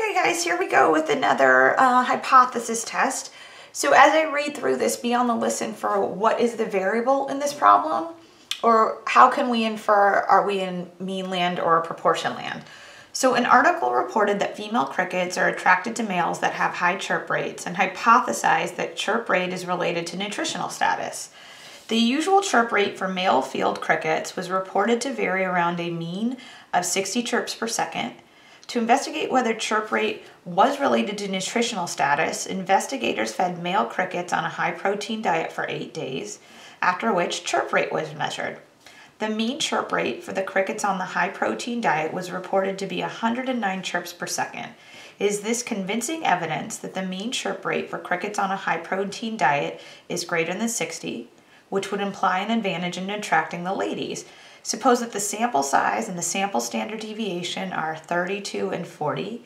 Okay guys, here we go with another uh, hypothesis test. So as I read through this, be on the listen for what is the variable in this problem or how can we infer are we in mean land or proportion land. So an article reported that female crickets are attracted to males that have high chirp rates and hypothesized that chirp rate is related to nutritional status. The usual chirp rate for male field crickets was reported to vary around a mean of 60 chirps per second to investigate whether chirp rate was related to nutritional status, investigators fed male crickets on a high protein diet for eight days, after which chirp rate was measured. The mean chirp rate for the crickets on the high protein diet was reported to be 109 chirps per second. Is this convincing evidence that the mean chirp rate for crickets on a high protein diet is greater than 60, which would imply an advantage in attracting the ladies? Suppose that the sample size and the sample standard deviation are 32 and 40.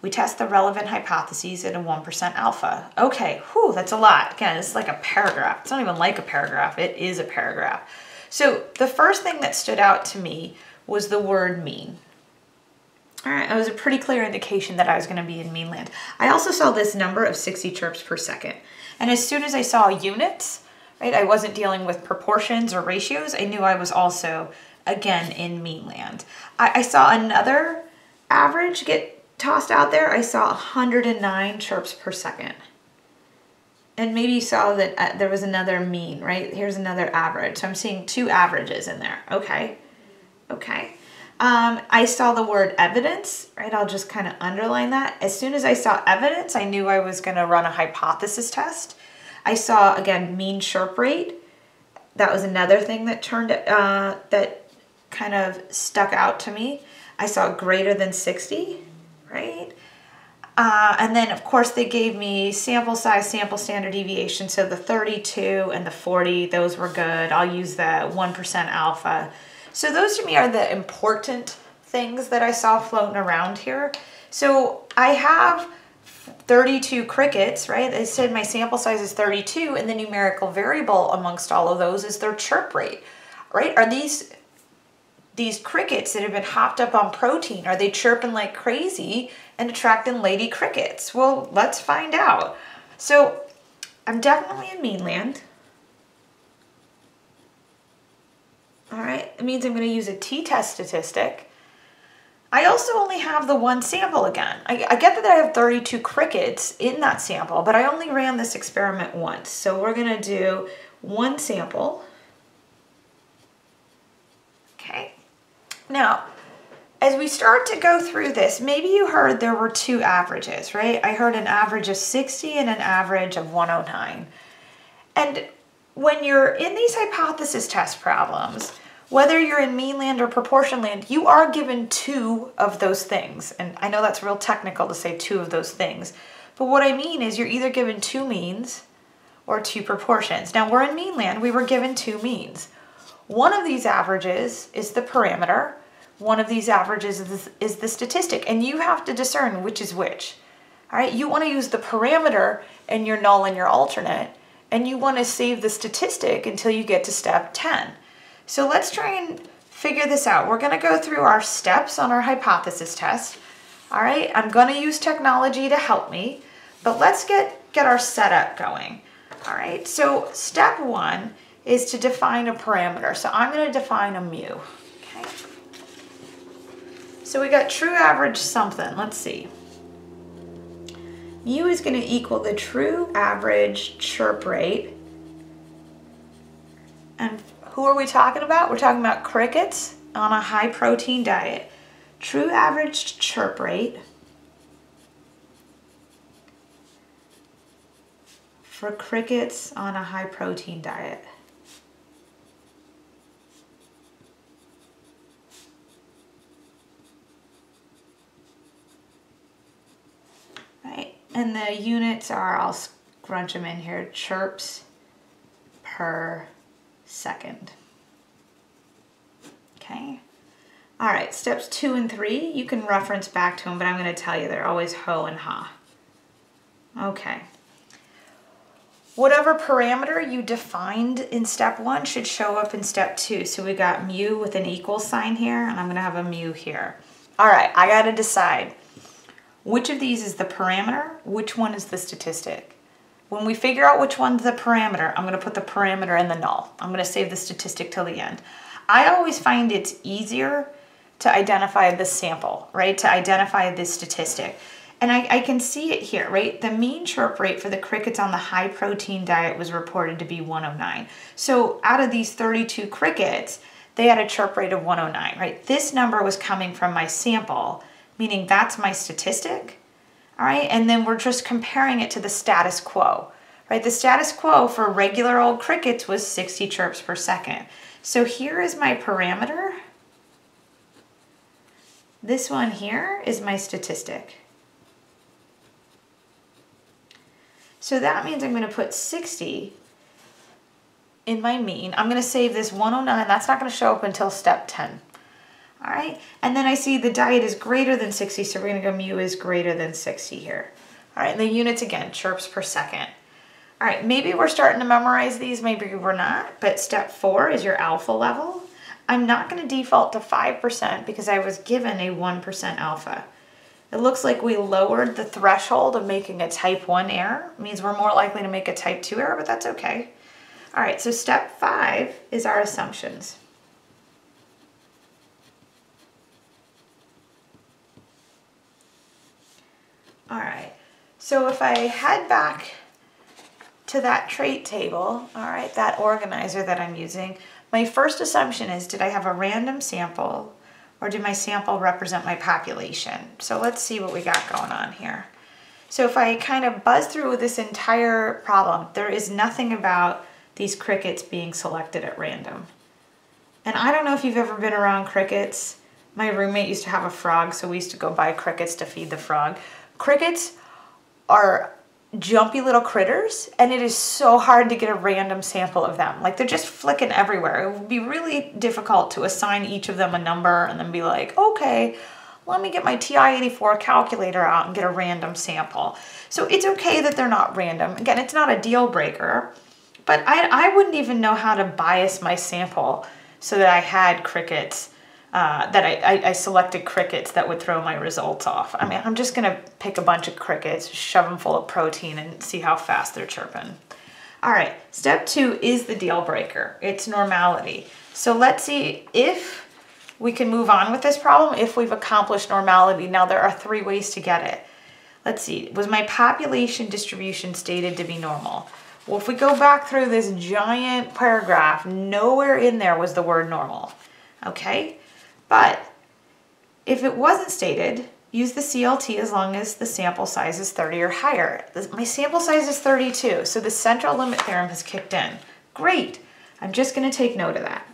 We test the relevant hypotheses at a 1% alpha. Okay, whew, that's a lot. Again, it's like a paragraph. It's not even like a paragraph, it is a paragraph. So the first thing that stood out to me was the word mean. All right, it was a pretty clear indication that I was gonna be in mean land. I also saw this number of 60 chirps per second. And as soon as I saw units, right? I wasn't dealing with proportions or ratios. I knew I was also, again, in mean land. I, I saw another average get tossed out there. I saw 109 chirps per second. And maybe you saw that uh, there was another mean, right? Here's another average. So I'm seeing two averages in there. Okay. Okay. Um, I saw the word evidence, right? I'll just kind of underline that. As soon as I saw evidence, I knew I was going to run a hypothesis test. I saw again mean chirp rate. That was another thing that turned uh, that kind of stuck out to me. I saw greater than 60, right? Uh, and then of course they gave me sample size, sample standard deviation. So the 32 and the 40, those were good. I'll use the 1% alpha. So those to me are the important things that I saw floating around here. So I have 32 crickets, right? I said my sample size is 32 and the numerical variable amongst all of those is their chirp rate, right? Are these these crickets that have been hopped up on protein, are they chirping like crazy and attracting lady crickets? Well, let's find out. So I'm definitely in mean land. All right, it means I'm gonna use a t-test statistic. I also only have the one sample again. I, I, get that I have 32 crickets in that sample, but I only ran this experiment once. So we're gonna do one sample. Okay. Now, as we start to go through this, maybe you heard there were two averages, right? I heard an average of 60 and an average of 109. And when you're in these hypothesis test problems, whether you're in mean land or proportion land, you are given two of those things. And I know that's real technical to say two of those things. But what I mean is you're either given two means or two proportions. Now we're in mean land, we were given two means. One of these averages is the parameter. One of these averages is, is the statistic. And you have to discern which is which. All right, you want to use the parameter in your null and your alternate. And you want to save the statistic until you get to step 10. So let's try and figure this out. We're gonna go through our steps on our hypothesis test. All right, I'm gonna use technology to help me, but let's get, get our setup going. All right, so step one is to define a parameter. So I'm gonna define a mu, okay? So we got true average something, let's see. Mu is gonna equal the true average chirp rate and who are we talking about? We're talking about crickets on a high protein diet. True average chirp rate for crickets on a high protein diet. Right, and the units are, I'll scrunch them in here, chirps per second. Okay. All right, steps two and three, you can reference back to them, but I'm gonna tell you they're always ho and ha. Okay. Whatever parameter you defined in step one should show up in step two. So we got mu with an equal sign here, and I'm gonna have a mu here. All right, I gotta decide. which of these is the parameter, which one is the statistic. When we figure out which one's the parameter, I'm gonna put the parameter in the null. I'm gonna save the statistic till the end. I always find it's easier to identify the sample, right? To identify this statistic. And I, I, can see it here, right? The mean chirp rate for the crickets on the high protein diet was reported to be 109. So out of these 32 crickets, they had a chirp rate of 109, right? This number was coming from my sample, meaning that's my statistic, all right? And then we're just comparing it to the status quo, right? The status quo for regular old crickets was 60 chirps per second. So here is my parameter. This one here is my statistic. So that means I'm going to put 60 in my mean. I'm going to save this 109. That's not going to show up until step 10. All right, and then I see the diet is greater than 60, so we're to go mu is greater than 60 here. All right, and the units again, chirps per second. All right, maybe we're starting to memorize these, maybe we're not, but step four is your alpha level. I'm not to default to 5% because I was given a 1% alpha. It looks like we lowered the threshold of making a type 1 error. It means we're more likely to make a type 2 error, but that's okay. All right, so step 5 is our assumptions. All right, so if I head back to that trait table, all right, that organizer that I'm using, my first assumption is did I have a random sample or did my sample represent my population? So let's see what we got going on here. So if I kind of buzz through this entire problem, there is nothing about these crickets being selected at random. And I don't know if you've ever been around crickets. My roommate used to have a frog, so we used to go buy crickets to feed the frog. Crickets are jumpy little critters and it is so hard to get a random sample of them. Like they're just flicking everywhere. It would be really difficult to assign each of them a number and then be like, okay, let me get my TI-84 calculator out and get a random sample. So it's okay that they're not random. Again, it's not a deal breaker, but I, I wouldn't even know how to bias my sample so that I had crickets uh, that I, I, I, selected crickets that would throw my results off. I mean, I'm just gonna pick a bunch of crickets, shove them full of protein and see how fast they're chirping. All right, step two is the deal breaker. It's normality. So let's see if we can move on with this problem, if we've accomplished normality. Now there are three ways to get it. Let's see, was my population distribution stated to be normal? Well, if we go back through this giant paragraph, nowhere in there was the word normal, okay? But if it wasn't stated, use the CLT as long as the sample size is 30 or higher. My sample size is 32, so the central limit theorem has kicked in. Great. I'm just going to take note of that.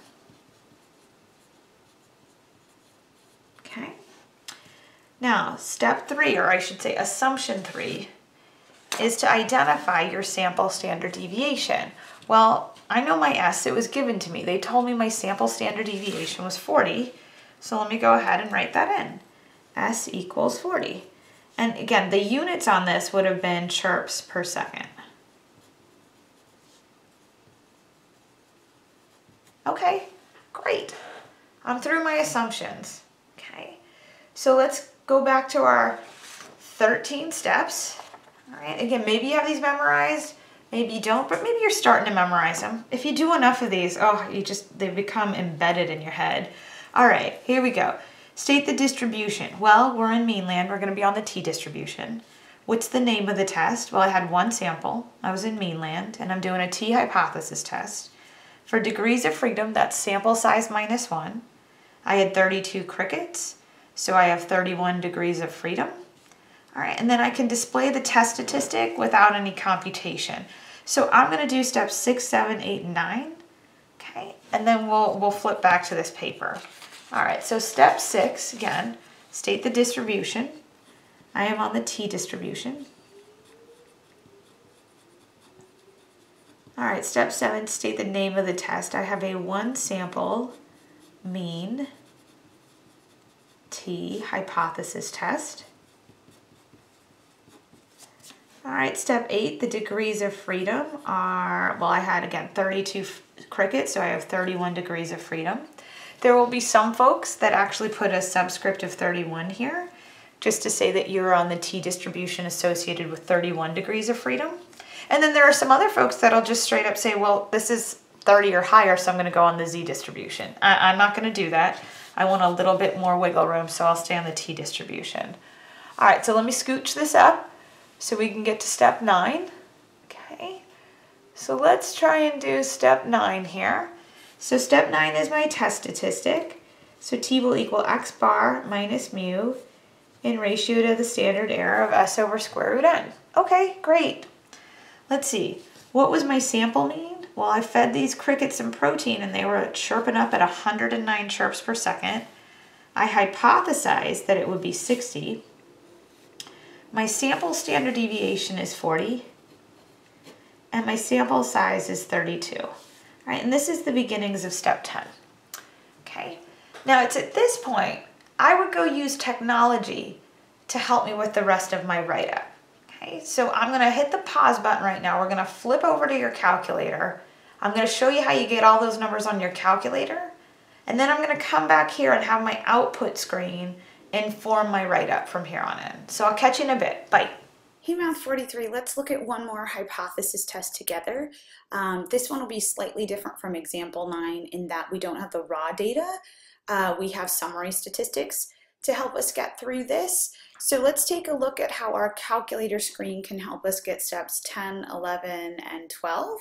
Okay. Now, step three, or I should say assumption three, is to identify your sample standard deviation. Well, I know my S, it was given to me. They told me my sample standard deviation was 40, so let me go ahead and write that in. S equals 40. And again, the units on this would have been chirps per second. Okay, great. I'm through my assumptions. Okay, so let's go back to our 13 steps. All right, again, maybe you have these memorized, maybe you don't, but maybe you're starting to memorize them. If you do enough of these, oh, you just, they become embedded in your head. All right, here we go. State the distribution. Well, we're in mean land. We're going to be on the t distribution. What's the name of the test? Well, I had one sample. I was in mean land, and I'm doing a t hypothesis test. For degrees of freedom, that's sample size minus 1. I had 32 crickets, so I have 31 degrees of freedom. All right, and then I can display the test statistic without any computation. So I'm going to do steps 6, 7, 8, and 9. Okay, and then we'll, we'll flip back to this paper. All right, so step six, again, state the distribution. I am on the t distribution. All right, step seven, state the name of the test. I have a one sample mean t hypothesis test. All right, step eight, the degrees of freedom are, well, I had, again, 32 crickets, so I have 31 degrees of freedom. There will be some folks that actually put a subscript of 31 here just to say that you're on the t distribution associated with 31 degrees of freedom. And then there are some other folks that'll just straight up say, well, this is 30 or higher, so I'm going to go on the z distribution. I, am not going to do that. I want a little bit more wiggle room, so I'll stay on the t distribution. All right, so let me scooch this up so we can get to step nine. Okay, so let's try and do step nine here. So step nine is my test statistic. So t will equal x bar minus mu in ratio to the standard error of s over square root n. Okay, great. Let's see, what was my sample mean? Well, I fed these crickets some protein and they were chirping up at 109 chirps per second. I hypothesized that it would be 60. My sample standard deviation is 40 and my sample size is 32. Right, and this is the beginnings of step 10. Okay, now it's at this point, I would go use technology to help me with the rest of my write-up. Okay, so I'm gonna hit the pause button right now. We're gonna flip over to your calculator. I'm gonna show you how you get all those numbers on your calculator. And then I'm gonna come back here and have my output screen inform my write-up from here on in. So I'll catch you in a bit. Bye. Hey Math 43, let's look at one more hypothesis test together. Um, this one will be slightly different from example 9 in that we don't have the raw data. Uh, we have summary statistics to help us get through this. So let's take a look at how our calculator screen can help us get steps 10, 11, and 12.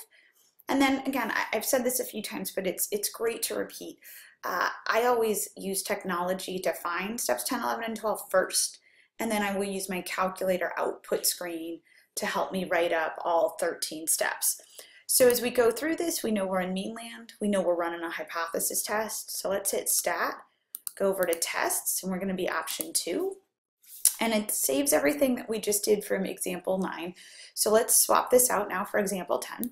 And then again, I, have said this a few times, but it's, it's great to repeat. Uh, I always use technology to find steps 10, 11, and 12 first, and then I will use my calculator output screen to help me write up all 13 steps. So as we go through this, we know we're in mean land, we know we're running a hypothesis test, so let's hit stat, go over to tests, and we're gonna be option two and it saves everything that we just did from example 9. So let's swap this out now for example 10.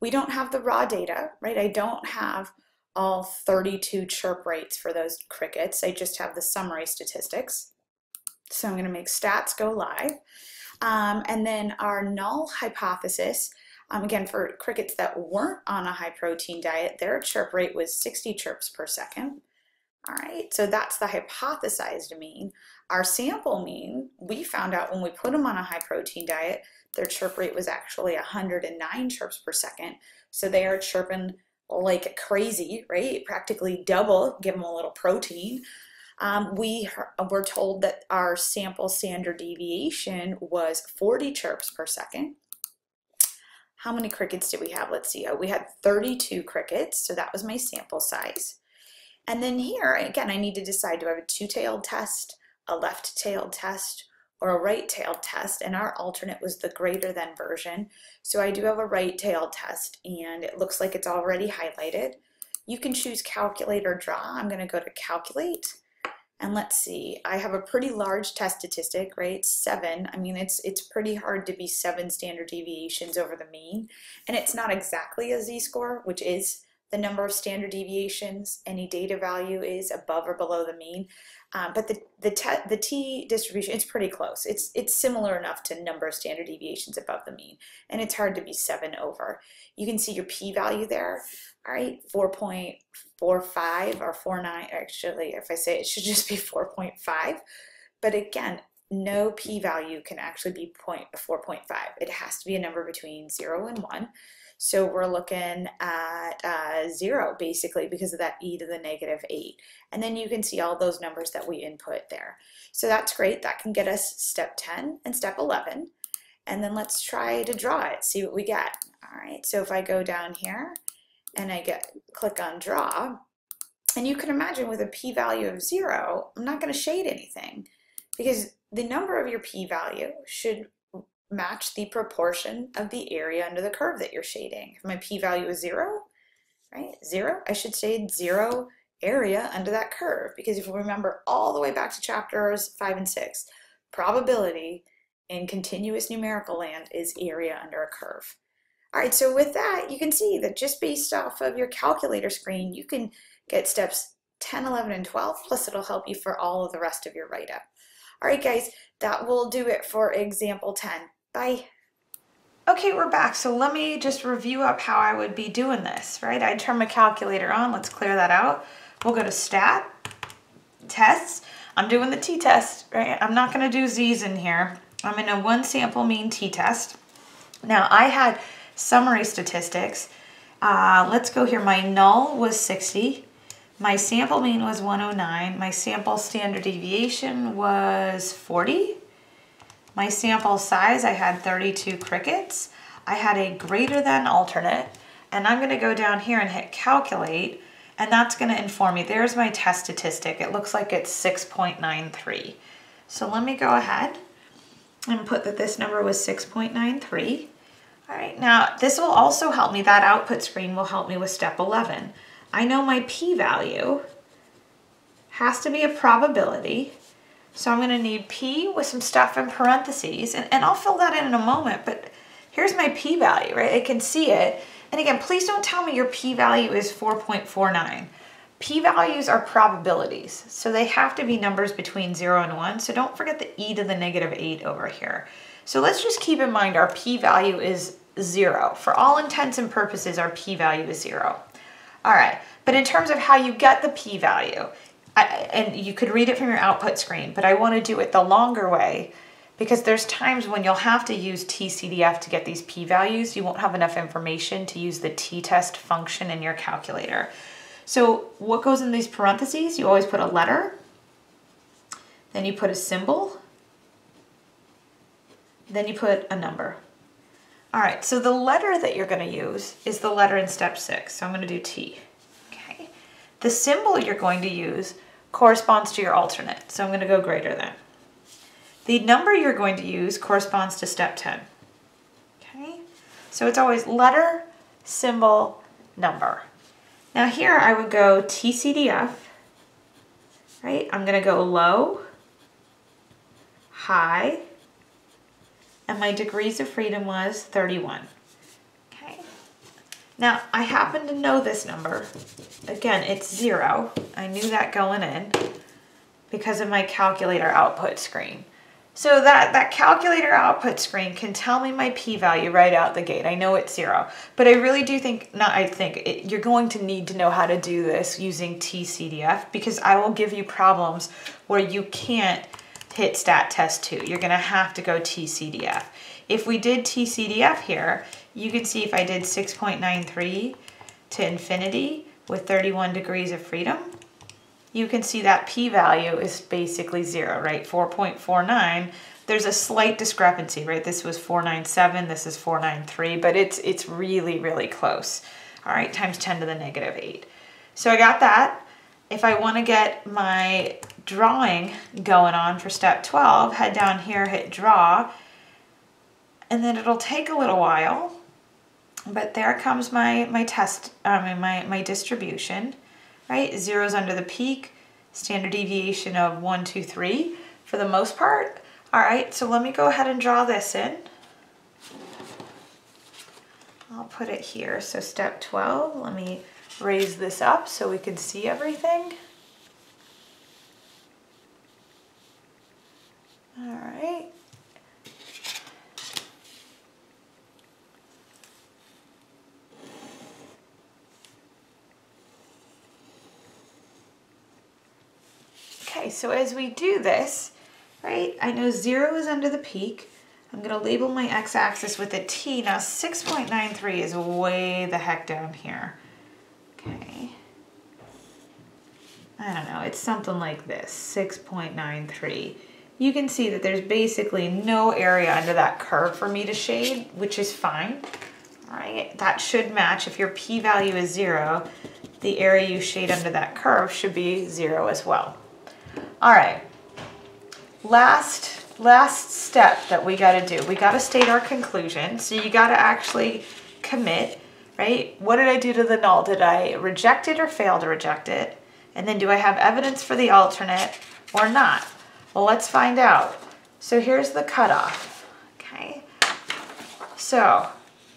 We don't have the raw data, right? I don't have all 32 chirp rates for those crickets. I just have the summary statistics. So I'm going to make stats go live. Um, and then our null hypothesis, um, again, for crickets that weren't on a high protein diet, their chirp rate was 60 chirps per second. All right, so that's the hypothesized mean. Our sample mean, we found out when we put them on a high protein diet, their chirp rate was actually 109 chirps per second. So they are chirping like crazy, right? Practically double, give them a little protein. Um, we were told that our sample standard deviation was 40 chirps per second. How many crickets did we have? Let's see. Oh, we had 32 crickets, so that was my sample size. And then here, again, I need to decide, do I have a two-tailed test, a left-tailed test, or a right-tailed test? And our alternate was the greater than version. So I do have a right-tailed test, and it looks like it's already highlighted. You can choose calculate or draw. I'm gonna go to calculate. And let's see, I have a pretty large test statistic, right? Seven. I mean, it's it's pretty hard to be seven standard deviations over the mean. And it's not exactly a z-score, which is the number of standard deviations, any data value is above or below the mean. Um, but the the, the t distribution it's pretty close. It's it's similar enough to number of standard deviations above the mean, and it's hard to be seven over. You can see your p-value there. All right, 4.45 or 49. Actually, if I say it, it should just be 4.5. But again, no p-value can actually be 4.5. It has to be a number between 0 and 1. So we're looking at uh, zero basically because of that e to the negative eight. And then you can see all those numbers that we input there. So that's great. That can get us step 10 and step 11. And then let's try to draw it, see what we get. All right, so if I go down here and I get click on draw, and you can imagine with a p-value of zero, I'm not gonna shade anything because the number of your p-value should match the proportion of the area under the curve that you're shading. If my p-value is zero, right, zero, I should shade zero area under that curve because if we remember all the way back to chapters five and six, probability in continuous numerical land is area under a curve. All right, so with that, you can see that just based off of your calculator screen, you can get steps 10, 11, and 12, plus it'll help you for all of the rest of your write-up. All right, guys, that will do it for example 10. Bye. Okay, we're back. So let me just review up how I would be doing this, right? I'd turn my calculator on. Let's clear that out. We'll go to stat, tests. I'm doing the t-test, right? I'm not gonna do z's in here. I'm in a one sample mean t-test. Now I had summary statistics. Uh, let's go here. My null was 60. My sample mean was 109. My sample standard deviation was 40. My sample size, I had 32 crickets. I had a greater than alternate, and I'm gonna go down here and hit calculate, and that's gonna inform me. There's my test statistic. It looks like it's 6.93. So let me go ahead and put that this number was 6.93. All right, now this will also help me, that output screen will help me with step 11. I know my p-value has to be a probability, so I'm gonna need p with some stuff in parentheses, and, and I'll fill that in in a moment, but here's my p-value, right? I can see it. And again, please don't tell me your p-value is 4.49. P-values are probabilities, so they have to be numbers between 0 and 1, so don't forget the e to the negative 8 over here. So let's just keep in mind our p-value is 0. For all intents and purposes, our p-value is 0. All right, but in terms of how you get the p-value, and you could read it from your output screen, but I want to do it the longer way because there's times when you'll have to use TCDF to get these p-values. You won't have enough information to use the t-test function in your calculator. So what goes in these parentheses? You always put a letter, then you put a symbol, then you put a number. All right, so the letter that you're gonna use is the letter in step six. So I'm gonna do T? The symbol you're going to use corresponds to your alternate. So I'm gonna go greater than. The number you're going to use corresponds to step 10, okay? So it's always letter, symbol, number. Now here I would go TCDF, right? I'm gonna go low, high, and my degrees of freedom was 31. Now, I happen to know this number. Again, it's zero. I knew that going in because of my calculator output screen. So that, that calculator output screen can tell me my p-value right out the gate. I know it's zero, but I really do think, not I think, it, you're going to need to know how to do this using TCDF because I will give you problems where you can't hit stat test 2. You're going to have to go TCDF. If we did TCDF here, you can see if I did 6.93 to infinity with 31 degrees of freedom, you can see that p-value is basically zero, right? 4.49. There's a slight discrepancy, right? This was 497, this is 493, but it's it's really, really close. All right, times 10 to the negative 8. So I got that. If I want to get my drawing going on for step 12, head down here, hit draw, and then it'll take a little while, but there comes my, my test, I mean, my, my distribution, right? Zero's under the peak, standard deviation of one, two, three for the most part. All right, so let me go ahead and draw this in. I'll put it here. So step 12, let me raise this up so we can see everything. All right. Okay, so as we do this, right, I know zero is under the peak. I'm gonna label my x-axis with a T. Now 6.93 is way the heck down here. Okay. I don't know, it's something like this, 6.93. You can see that there's basically no area under that curve for me to shade, which is fine. All right, that should match. If your p-value is zero, the area you shade under that curve should be zero as well. All right, last, last step that we gotta do. We gotta state our conclusion. So you gotta actually commit, right? What did I do to the null? Did I reject it or fail to reject it? And then do I have evidence for the alternate or not? Well, let's find out. So here's the cutoff, okay? So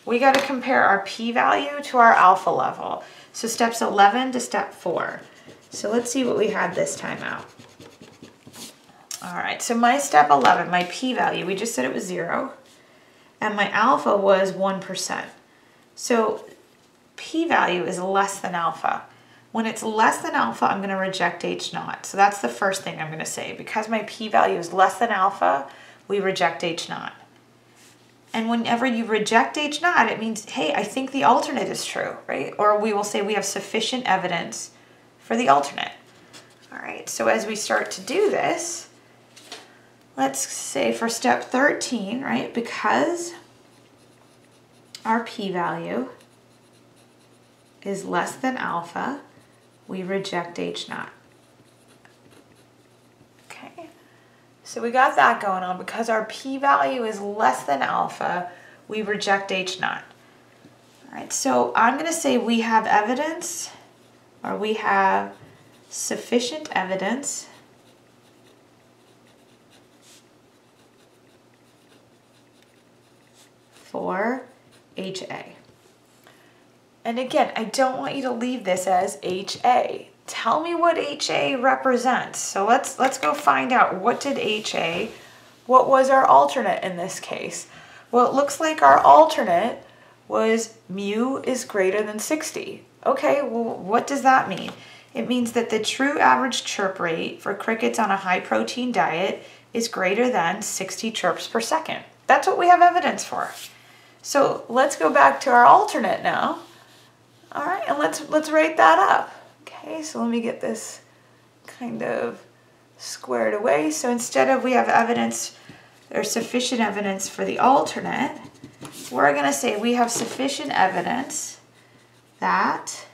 we got to compare our p-value to our alpha level. So steps 11 to step 4. So let's see what we had this time out. All right, so my step 11, my p-value, we just said it was 0, and my alpha was 1%. So p-value is less than alpha When it's less than alpha, I'm going to reject H naught. So that's the first thing I'm going to say. Because my p-value is less than alpha, we reject H naught. And whenever you reject H naught, it means, hey, I think the alternate is true, right? Or we will say we have sufficient evidence for the alternate. All right, so as we start to do this, let's say for step 13, right, because our p-value is less than alpha, we reject H naught. Okay, so we got that going on. Because our p-value is less than alpha, we reject H naught. All right, so I'm going to say we have evidence, or we have sufficient evidence for HA. And again, I don't want you to leave this as HA. Tell me what HA represents. So let's let's go find out what did HA, what was our alternate in this case? Well, it looks like our alternate was mu is greater than 60. Okay, well, what does that mean? It means that the true average chirp rate for crickets on a high protein diet is greater than 60 chirps per second. That's what we have evidence for. So let's go back to our alternate now. All right, and let's let's write that up. Okay, so let me get this kind of squared away. So instead of we have evidence or sufficient evidence for the alternate, we're going to say we have sufficient evidence that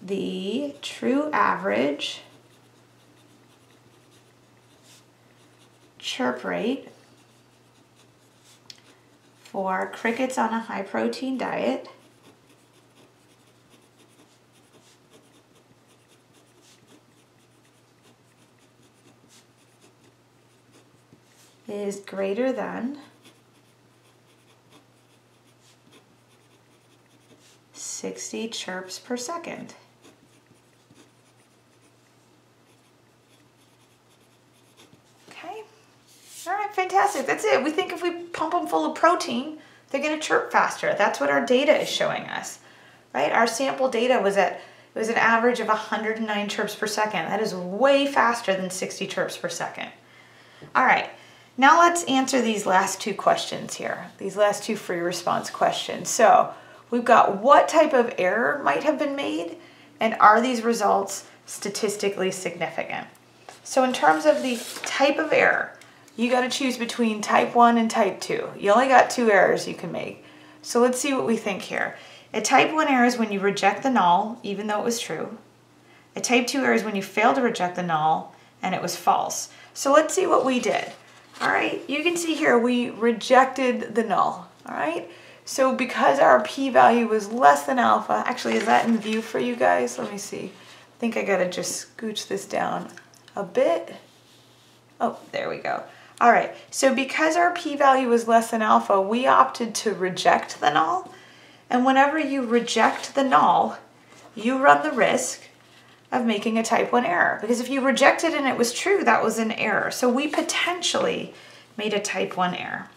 the true average chirp rate for crickets on a high protein diet is greater than 60 chirps per second. Okay. All That's it. We think if we pump them full of protein, they're going to chirp faster. That's what our data is showing us, right? Our sample data was at it was an average of 109 chirps per second. That is way faster than 60 chirps per second. All right, now let's answer these last two questions here, these last two free response questions. So we've got what type of error might have been made and are these results statistically significant? So in terms of the type of error, you got to choose between type 1 and type 2. You only got two errors you can make. So let's see what we think here. A type 1 error is when you reject the null, even though it was true. A type 2 error is when you fail to reject the null and it was false. So let's see what we did. All right, you can see here we rejected the null. All right, so because our p-value was less than alpha, actually is that in view for you guys? Let me see. I think I gotta just scooch this down a bit. Oh, there we go. All right, so because our p-value was less than alpha, we opted to reject the null. And whenever you reject the null, you run the risk of making a type 1 error. Because if you rejected and it was true, that was an error. So we potentially made a type 1 error.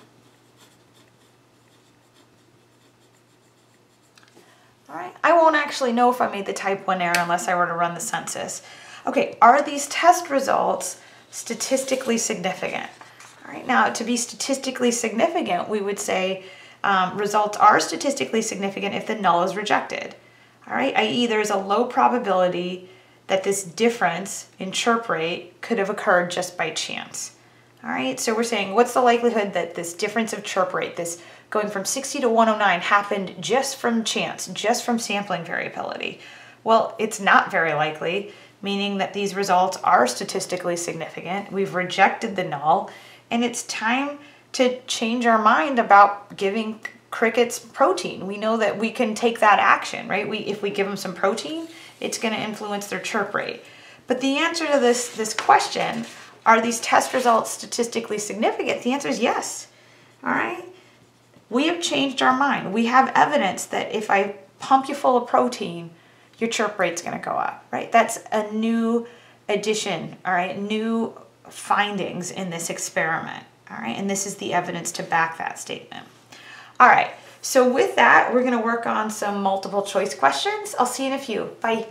All right, I won't actually know if I made the type 1 error unless I were to run the census. Okay, are these test results statistically significant? Right, now to be statistically significant, we would say um, results are statistically significant if the null is rejected. All right, i.e. there's a low probability that this difference in chirp rate could have occurred just by chance. All right, so we're saying what's the likelihood that this difference of chirp rate, this going from 60 to 109 happened just from chance, just from sampling variability? Well, it's not very likely, meaning that these results are statistically significant. We've rejected the null and it's time to change our mind about giving crickets protein. We know that we can take that action, right? We if we give them some protein, it's going to influence their chirp rate. But the answer to this this question, are these test results statistically significant? The answer is yes. All right? We have changed our mind. We have evidence that if I pump you full of protein, your chirp rate's going to go up, right? That's a new addition, all right? New findings in this experiment. All right, and this is the evidence to back that statement. All right, so with that, we're gonna work on some multiple choice questions. I'll see you in a few. Bye.